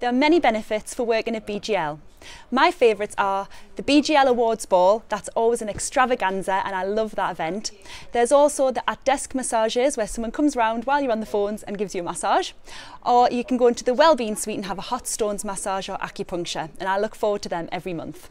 There are many benefits for working at BGL. My favourites are the BGL Awards Ball, that's always an extravaganza and I love that event. There's also the at-desk massages where someone comes round while you're on the phones and gives you a massage. Or you can go into the Wellbeing Suite and have a hot stones massage or acupuncture and I look forward to them every month.